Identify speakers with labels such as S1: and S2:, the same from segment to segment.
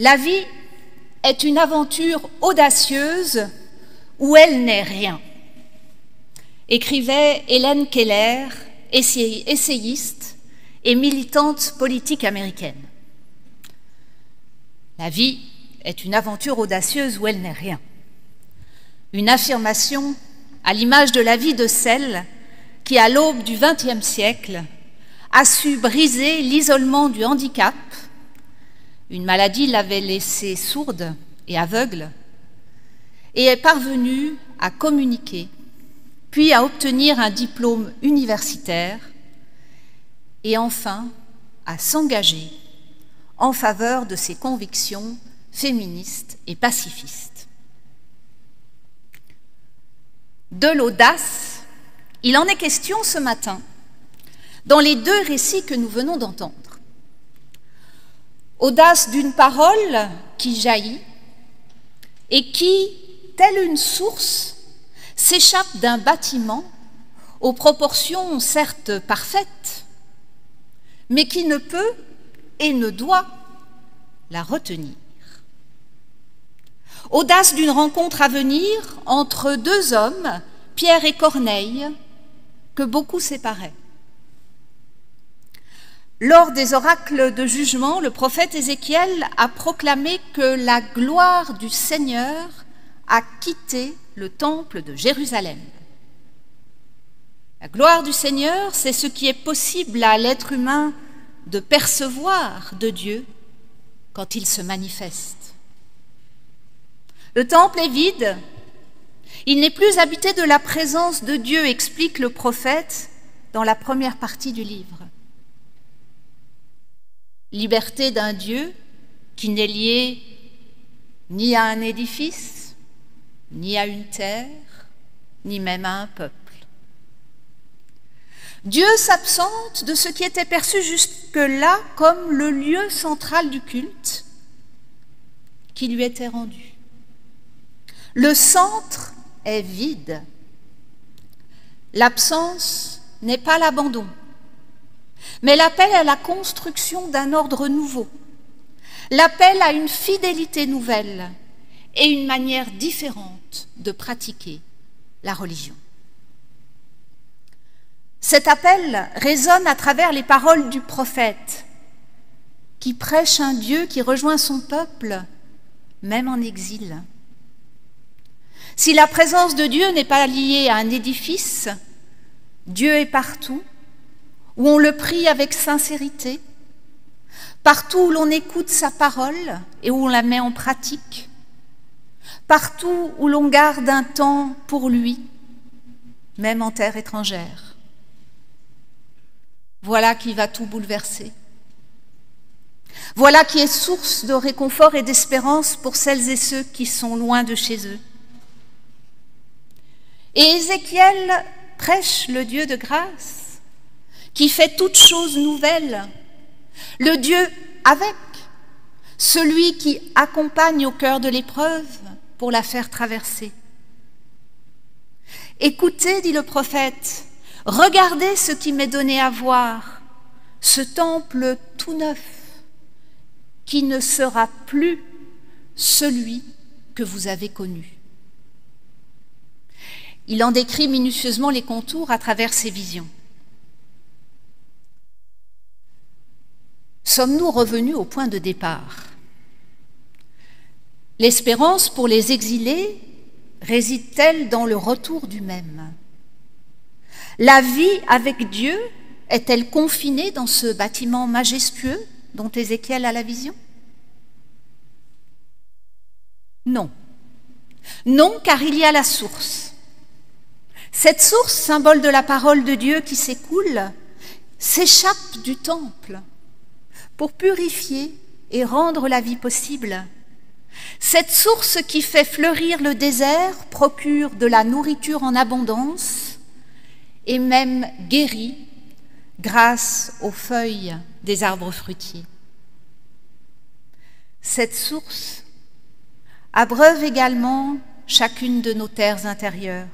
S1: La vie est une aventure audacieuse où elle n'est rien, écrivait Hélène Keller, essayiste et militante politique américaine. La vie est une aventure audacieuse où elle n'est rien. Une affirmation à l'image de la vie de celle qui, à l'aube du XXe siècle, a su briser l'isolement du handicap. Une maladie l'avait laissée sourde et aveugle et est parvenue à communiquer, puis à obtenir un diplôme universitaire et enfin à s'engager en faveur de ses convictions féministes et pacifistes. De l'audace, il en est question ce matin dans les deux récits que nous venons d'entendre. Audace d'une parole qui jaillit et qui, telle une source, s'échappe d'un bâtiment aux proportions certes parfaites, mais qui ne peut et ne doit la retenir. Audace d'une rencontre à venir entre deux hommes, Pierre et Corneille, que beaucoup séparaient. Lors des oracles de jugement, le prophète Ézéchiel a proclamé que la gloire du Seigneur a quitté le temple de Jérusalem. La gloire du Seigneur, c'est ce qui est possible à l'être humain de percevoir de Dieu quand il se manifeste. Le temple est vide, il n'est plus habité de la présence de Dieu, explique le prophète dans la première partie du livre liberté d'un Dieu qui n'est lié ni à un édifice, ni à une terre, ni même à un peuple. Dieu s'absente de ce qui était perçu jusque-là comme le lieu central du culte qui lui était rendu. Le centre est vide. L'absence n'est pas l'abandon mais l'appel à la construction d'un ordre nouveau, l'appel à une fidélité nouvelle et une manière différente de pratiquer la religion. Cet appel résonne à travers les paroles du prophète qui prêche un Dieu qui rejoint son peuple, même en exil. Si la présence de Dieu n'est pas liée à un édifice, Dieu est partout où on le prie avec sincérité, partout où l'on écoute sa parole et où on la met en pratique, partout où l'on garde un temps pour lui, même en terre étrangère. Voilà qui va tout bouleverser. Voilà qui est source de réconfort et d'espérance pour celles et ceux qui sont loin de chez eux. Et Ézéchiel prêche le Dieu de grâce qui fait toutes choses nouvelles, le Dieu avec, celui qui accompagne au cœur de l'épreuve pour la faire traverser. Écoutez, dit le prophète, regardez ce qui m'est donné à voir, ce temple tout neuf, qui ne sera plus celui que vous avez connu. Il en décrit minutieusement les contours à travers ses visions. Sommes-nous revenus au point de départ? L'espérance pour les exilés réside-t-elle dans le retour du même? La vie avec Dieu est-elle confinée dans ce bâtiment majestueux dont Ézéchiel a la vision? Non. Non, car il y a la source. Cette source, symbole de la parole de Dieu qui s'écoule, s'échappe du temple pour purifier et rendre la vie possible. Cette source qui fait fleurir le désert procure de la nourriture en abondance et même guérit grâce aux feuilles des arbres fruitiers. Cette source abreuve également chacune de nos terres intérieures.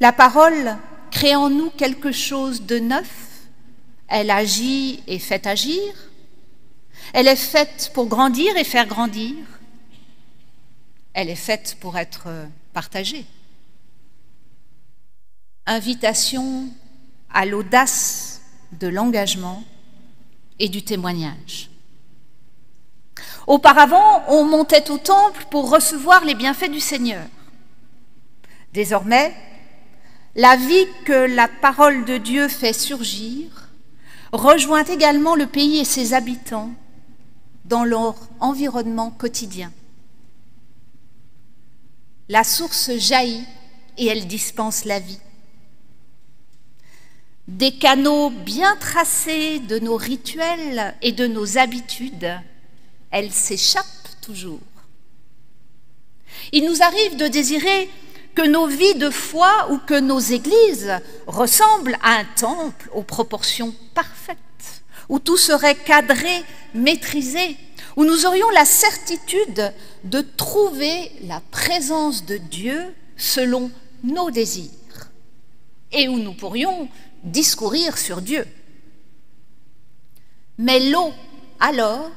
S1: La parole crée en nous quelque chose de neuf elle agit et fait agir. Elle est faite pour grandir et faire grandir. Elle est faite pour être partagée. Invitation à l'audace de l'engagement et du témoignage. Auparavant, on montait au temple pour recevoir les bienfaits du Seigneur. Désormais, la vie que la parole de Dieu fait surgir rejoint également le pays et ses habitants dans leur environnement quotidien. La source jaillit et elle dispense la vie. Des canaux bien tracés de nos rituels et de nos habitudes, elle s'échappe toujours. Il nous arrive de désirer que nos vies de foi ou que nos églises ressemblent à un temple aux proportions parfaites, où tout serait cadré, maîtrisé, où nous aurions la certitude de trouver la présence de Dieu selon nos désirs, et où nous pourrions discourir sur Dieu. Mais l'eau, alors,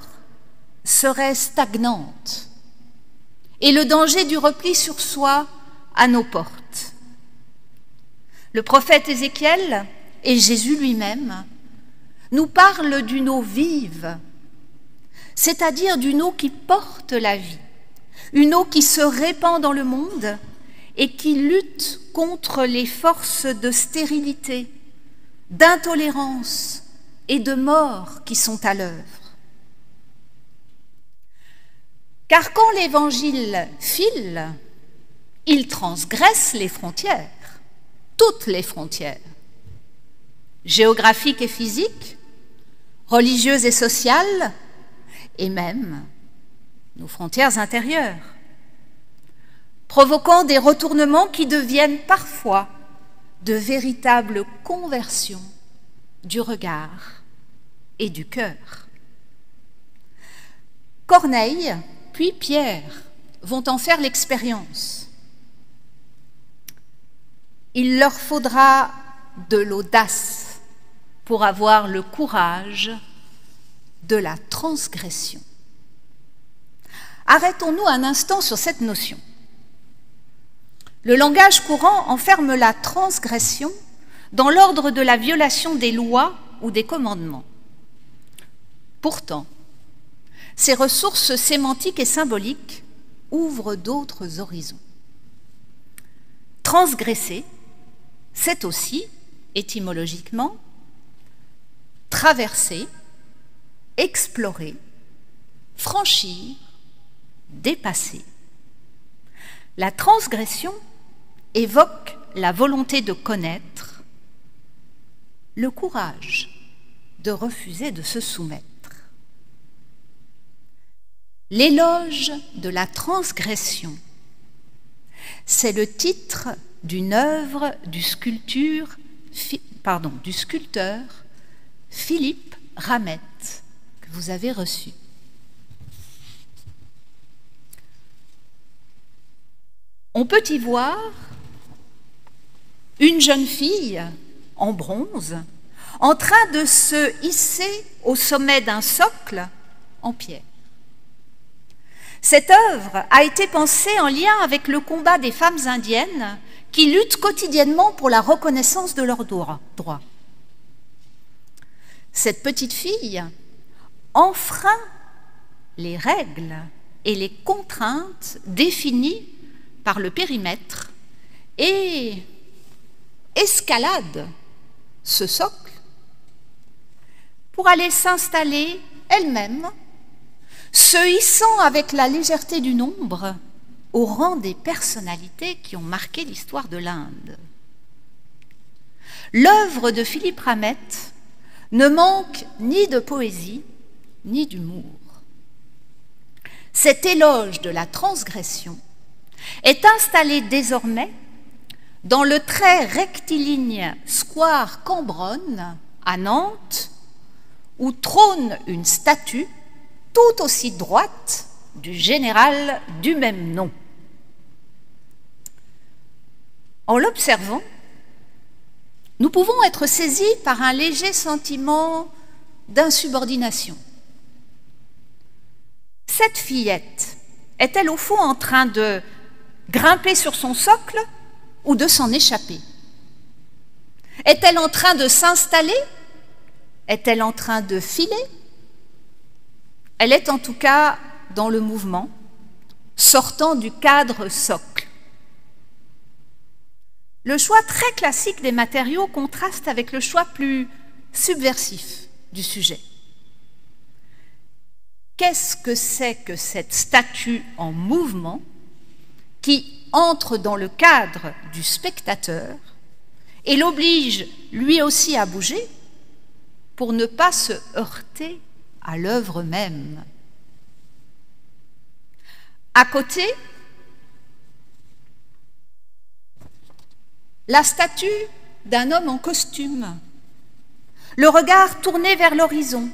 S1: serait stagnante, et le danger du repli sur soi à nos portes. Le prophète Ézéchiel et Jésus lui-même nous parlent d'une eau vive, c'est-à-dire d'une eau qui porte la vie, une eau qui se répand dans le monde et qui lutte contre les forces de stérilité, d'intolérance et de mort qui sont à l'œuvre. Car quand l'Évangile file, il transgresse les frontières, toutes les frontières, géographiques et physiques, religieuses et sociales, et même nos frontières intérieures, provoquant des retournements qui deviennent parfois de véritables conversions du regard et du cœur. Corneille, puis Pierre vont en faire l'expérience il leur faudra de l'audace pour avoir le courage de la transgression. Arrêtons-nous un instant sur cette notion. Le langage courant enferme la transgression dans l'ordre de la violation des lois ou des commandements. Pourtant, ces ressources sémantiques et symboliques ouvrent d'autres horizons. Transgresser, c'est aussi, étymologiquement, traverser, explorer, franchir, dépasser. La transgression évoque la volonté de connaître, le courage de refuser de se soumettre. L'éloge de la transgression, c'est le titre d'une œuvre du, sculpteur Philippe Ramette, que vous avez reçu. On peut y voir une jeune fille en bronze en train de se hisser au sommet d'un socle en pierre. Cette œuvre a été pensée en lien avec le combat des femmes indiennes qui luttent quotidiennement pour la reconnaissance de leurs droits. Cette petite fille enfreint les règles et les contraintes définies par le périmètre et escalade ce socle pour aller s'installer elle-même se hissant avec la légèreté du nombre au rang des personnalités qui ont marqué l'histoire de l'Inde. L'œuvre de Philippe Ramette ne manque ni de poésie ni d'humour. Cet éloge de la transgression est installé désormais dans le très rectiligne square Cambronne à Nantes, où trône une statue tout aussi droite du général du même nom. En l'observant, nous pouvons être saisis par un léger sentiment d'insubordination. Cette fillette est-elle au fond en train de grimper sur son socle ou de s'en échapper? Est-elle en train de s'installer? Est-elle en train de filer? Elle est en tout cas dans le mouvement, sortant du cadre socle. Le choix très classique des matériaux contraste avec le choix plus subversif du sujet. Qu'est-ce que c'est que cette statue en mouvement qui entre dans le cadre du spectateur et l'oblige lui aussi à bouger pour ne pas se heurter à l'œuvre même? À côté, la statue d'un homme en costume, le regard tourné vers l'horizon,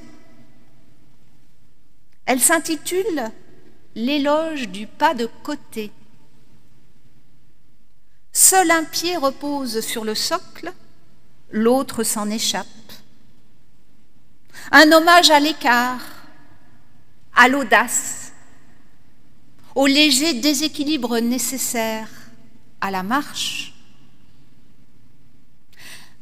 S1: elle s'intitule L'éloge du pas de côté. Seul un pied repose sur le socle, l'autre s'en échappe. Un hommage à l'écart, à l'audace, au léger déséquilibre nécessaire à la marche.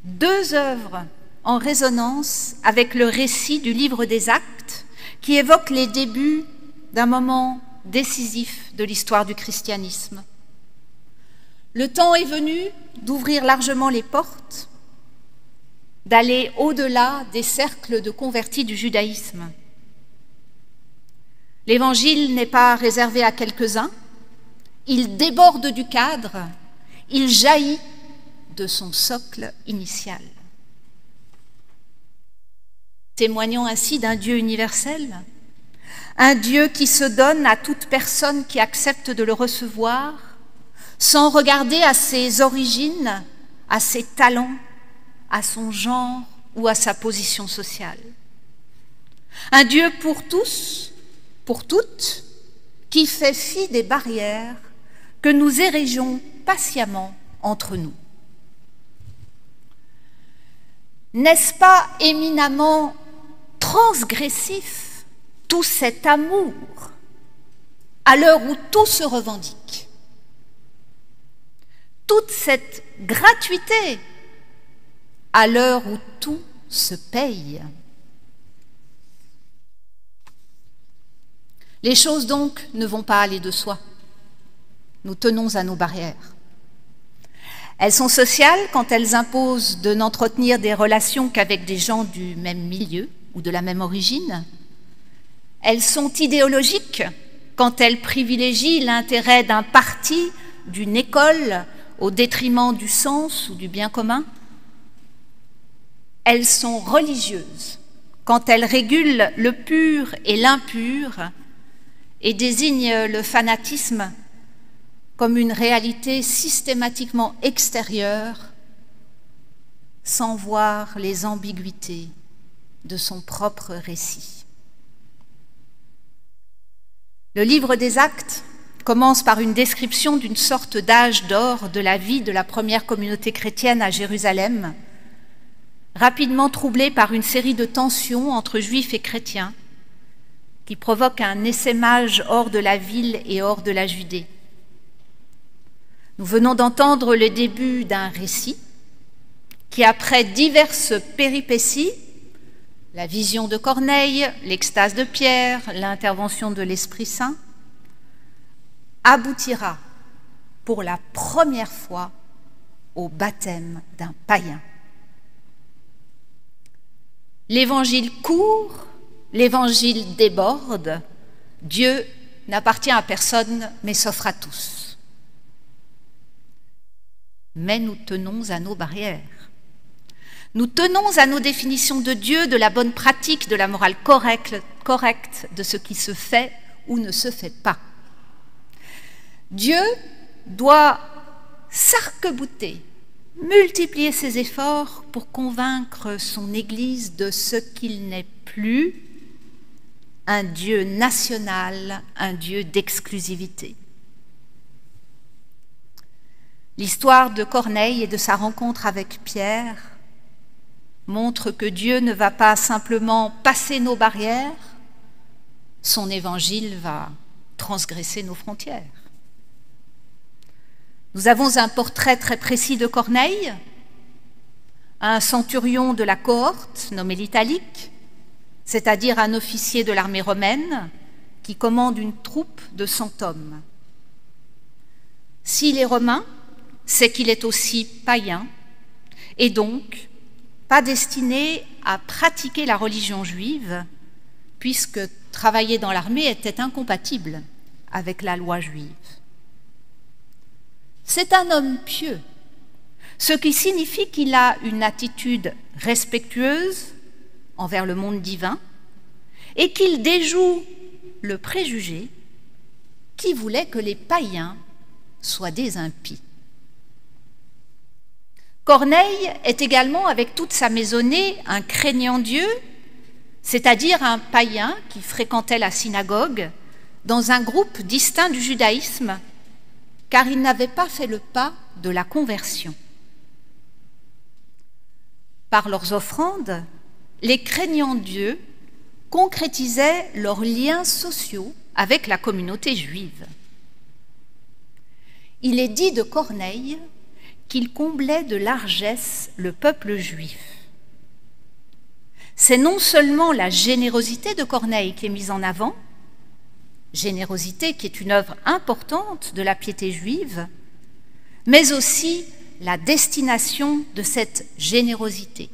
S1: Deux œuvres en résonance avec le récit du livre des actes qui évoque les débuts d'un moment décisif de l'histoire du christianisme. Le temps est venu d'ouvrir largement les portes, d'aller au-delà des cercles de convertis du judaïsme. L'Évangile n'est pas réservé à quelques-uns, il déborde du cadre, il jaillit de son socle initial. Témoignant ainsi d'un Dieu universel, un Dieu qui se donne à toute personne qui accepte de le recevoir, sans regarder à ses origines, à ses talents, à son genre ou à sa position sociale. Un Dieu pour tous, pour toutes, qui fait fi des barrières que nous érigeons patiemment entre nous. N'est-ce pas éminemment transgressif tout cet amour à l'heure où tout se revendique? Toute cette gratuité à l'heure où tout se paye? Les choses donc ne vont pas aller de soi. Nous tenons à nos barrières. Elles sont sociales quand elles imposent de n'entretenir des relations qu'avec des gens du même milieu, ou de la même origine. Elles sont idéologiques quand elles privilégient l'intérêt d'un parti, d'une école, au détriment du sens ou du bien commun. Elles sont religieuses quand elles régulent le pur et l'impur et désignent le fanatisme comme une réalité systématiquement extérieure sans voir les ambiguïtés de son propre récit. Le livre des actes commence par une description d'une sorte d'âge d'or de la vie de la première communauté chrétienne à Jérusalem, rapidement troublée par une série de tensions entre juifs et chrétiens, qui provoquent un essaimage hors de la ville et hors de la Judée. Nous venons d'entendre le début d'un récit qui, après diverses péripéties, la vision de Corneille, l'extase de Pierre, l'intervention de l'Esprit Saint, aboutira pour la première fois au baptême d'un païen. L'évangile court, l'évangile déborde, Dieu n'appartient à personne mais s'offre à tous. Mais nous tenons à nos barrières. Nous tenons à nos définitions de Dieu, de la bonne pratique, de la morale correcte, de ce qui se fait ou ne se fait pas. Dieu doit s'arc-bouter, multiplier ses efforts pour convaincre son Église de ce qu'il n'est plus un Dieu national, un Dieu d'exclusivité. L'histoire de Corneille et de sa rencontre avec Pierre montre que Dieu ne va pas simplement passer nos barrières, son évangile va transgresser nos frontières. Nous avons un portrait très précis de Corneille, un centurion de la cohorte nommé l'Italique, c'est-à-dire un officier de l'armée romaine qui commande une troupe de cent hommes. S'il est romain, c'est qu'il est aussi païen et donc pas destiné à pratiquer la religion juive, puisque travailler dans l'armée était incompatible avec la loi juive. C'est un homme pieux, ce qui signifie qu'il a une attitude respectueuse envers le monde divin et qu'il déjoue le préjugé qui voulait que les païens soient des impies. Corneille est également, avec toute sa maisonnée, un craignant Dieu, c'est-à-dire un païen qui fréquentait la synagogue dans un groupe distinct du judaïsme, car il n'avait pas fait le pas de la conversion. Par leurs offrandes, les craignants Dieu concrétisaient leurs liens sociaux avec la communauté juive. Il est dit de Corneille qu'il comblait de largesse le peuple juif. C'est non seulement la générosité de Corneille qui est mise en avant, générosité qui est une œuvre importante de la piété juive, mais aussi la destination de cette générosité,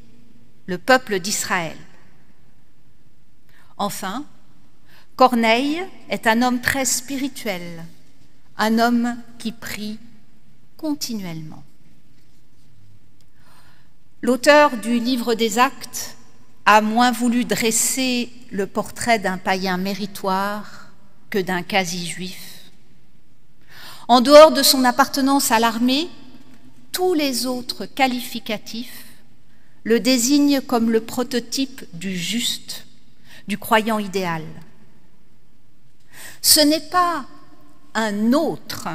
S1: le peuple d'Israël. Enfin, Corneille est un homme très spirituel, un homme qui prie continuellement. L'auteur du livre des actes a moins voulu dresser le portrait d'un païen méritoire que d'un quasi-juif. En dehors de son appartenance à l'armée, tous les autres qualificatifs le désignent comme le prototype du juste, du croyant idéal. Ce n'est pas un autre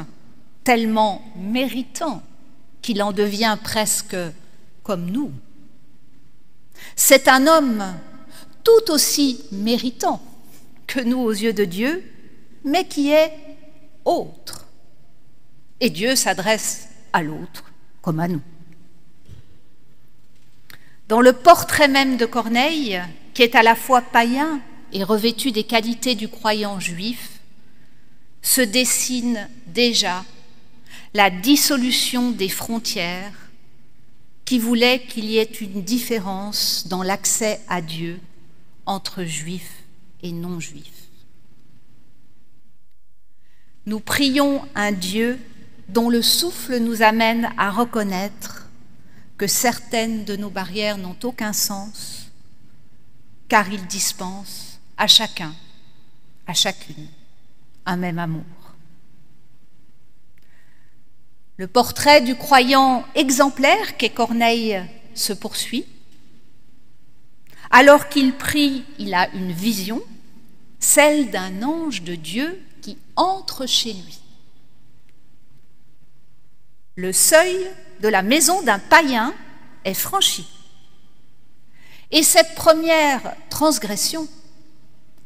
S1: tellement méritant qu'il en devient presque comme nous. C'est un homme tout aussi méritant que nous aux yeux de Dieu, mais qui est autre. Et Dieu s'adresse à l'autre comme à nous. Dans le portrait même de Corneille, qui est à la fois païen et revêtu des qualités du croyant juif, se dessine déjà la dissolution des frontières qui voulait qu'il y ait une différence dans l'accès à Dieu entre juifs et non-juifs. Nous prions un Dieu dont le souffle nous amène à reconnaître certaines de nos barrières n'ont aucun sens, car il dispense à chacun, à chacune, un même amour. Le portrait du croyant exemplaire qu'est Corneille se poursuit. Alors qu'il prie, il a une vision, celle d'un ange de Dieu qui entre chez lui. Le seuil de la maison d'un païen est franchi. Et cette première transgression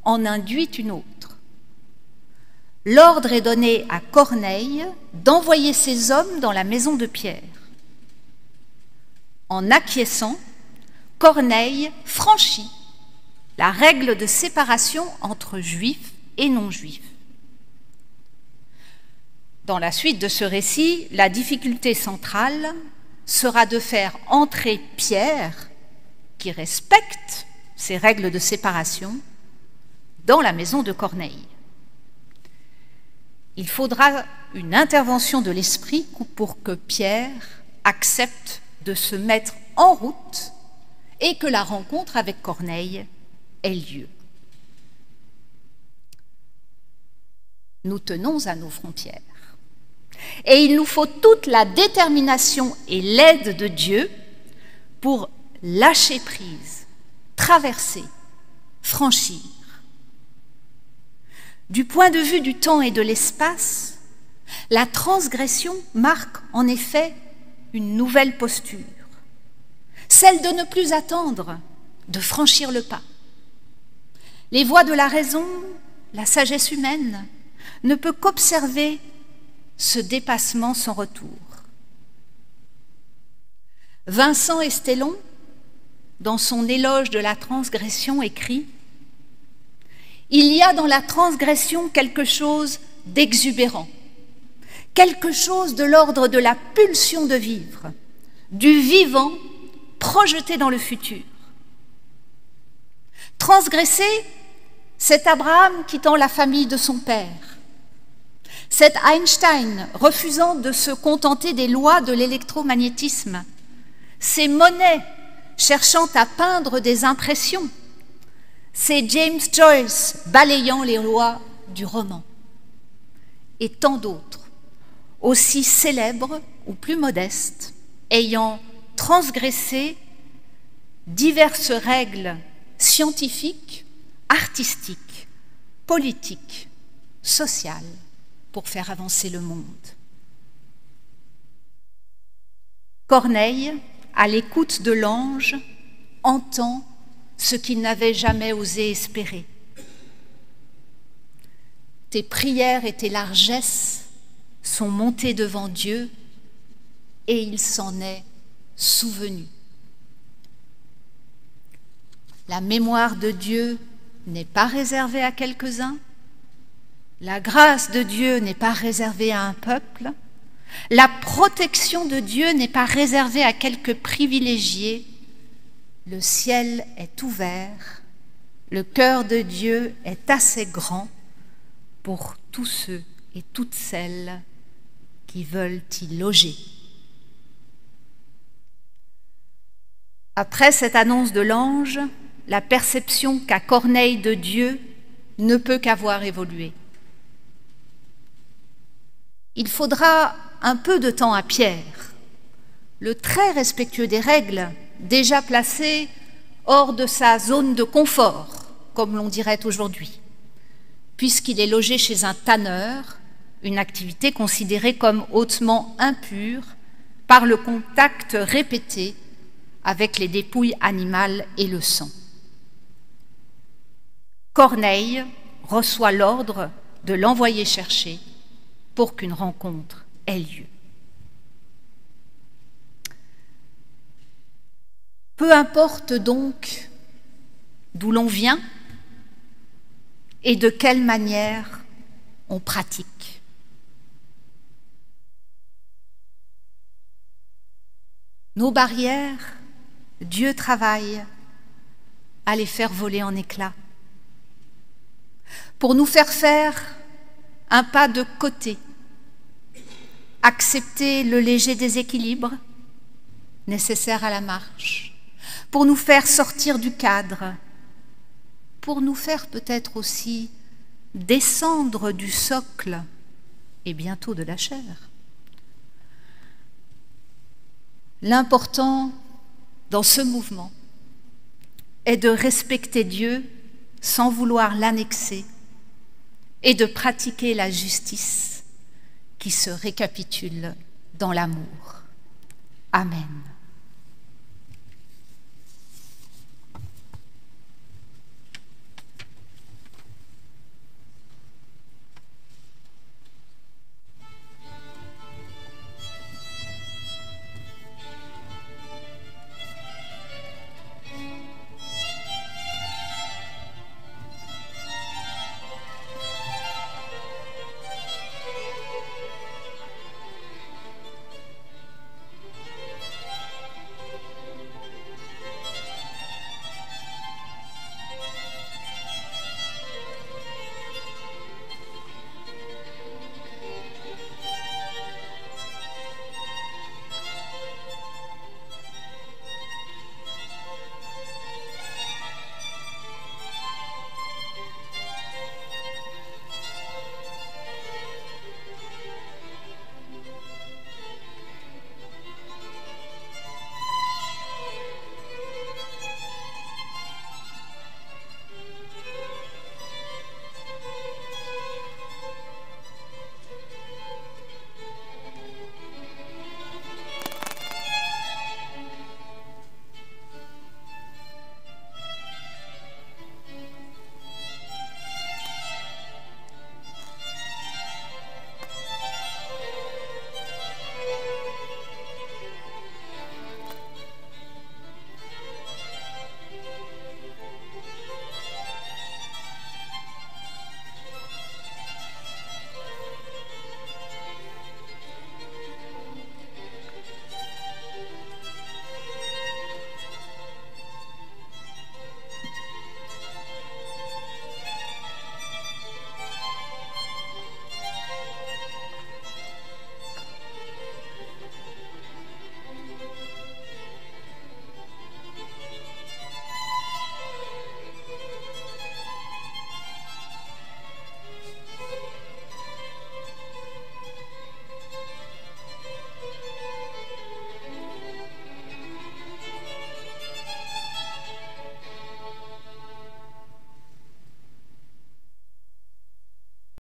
S1: en induit une autre l'ordre est donné à Corneille d'envoyer ses hommes dans la maison de Pierre. En acquiesçant, Corneille franchit la règle de séparation entre juifs et non-juifs. Dans la suite de ce récit, la difficulté centrale sera de faire entrer Pierre, qui respecte ces règles de séparation, dans la maison de Corneille il faudra une intervention de l'Esprit pour que Pierre accepte de se mettre en route et que la rencontre avec Corneille ait lieu. Nous tenons à nos frontières. Et il nous faut toute la détermination et l'aide de Dieu pour lâcher prise, traverser, franchir. Du point de vue du temps et de l'espace, la transgression marque en effet une nouvelle posture, celle de ne plus attendre, de franchir le pas. Les voies de la raison, la sagesse humaine, ne peut qu'observer ce dépassement sans retour. Vincent Estelon, dans son éloge de la transgression, écrit Il y a dans la transgression quelque chose d'exubérant, quelque chose de l'ordre de la pulsion de vivre, du vivant projeté dans le futur. Transgresser, c'est Abraham quittant la famille de son père. C'est Einstein refusant de se contenter des lois de l'électromagnétisme. C'est Monet cherchant à peindre des impressions. C'est James Joyce balayant les lois du roman. Et tant d'autres, aussi célèbres ou plus modestes, ayant transgressé diverses règles scientifiques, artistiques, politiques, sociales pour faire avancer le monde. Corneille, à l'écoute de l'ange, entend ce qu'il n'avait jamais osé espérer. Tes prières et tes largesses sont montées devant Dieu et il s'en est souvenu. La mémoire de Dieu n'est pas réservée à quelques-uns, la grâce de Dieu n'est pas réservée à un peuple, la protection de Dieu n'est pas réservée à quelques privilégiés, le ciel est ouvert, le cœur de Dieu est assez grand pour tous ceux et toutes celles qui veulent y loger. Après cette annonce de l'ange, la perception qu'a Corneille de Dieu ne peut qu'avoir évolué. Il faudra un peu de temps à Pierre, le très respectueux des règles, déjà placé hors de sa zone de confort, comme l'on dirait aujourd'hui, puisqu'il est logé chez un tanneur, une activité considérée comme hautement impure par le contact répété avec les dépouilles animales et le sang. Corneille reçoit l'ordre de l'envoyer chercher pour qu'une rencontre ait lieu. Peu importe donc d'où l'on vient et de quelle manière on pratique. Nos barrières Dieu travaille à les faire voler en éclats, pour nous faire faire un pas de côté, accepter le léger déséquilibre nécessaire à la marche, pour nous faire sortir du cadre, pour nous faire peut-être aussi descendre du socle et bientôt de la chair. L'important dans ce mouvement est de respecter Dieu sans vouloir l'annexer et de pratiquer la justice qui se récapitule dans l'amour. Amen.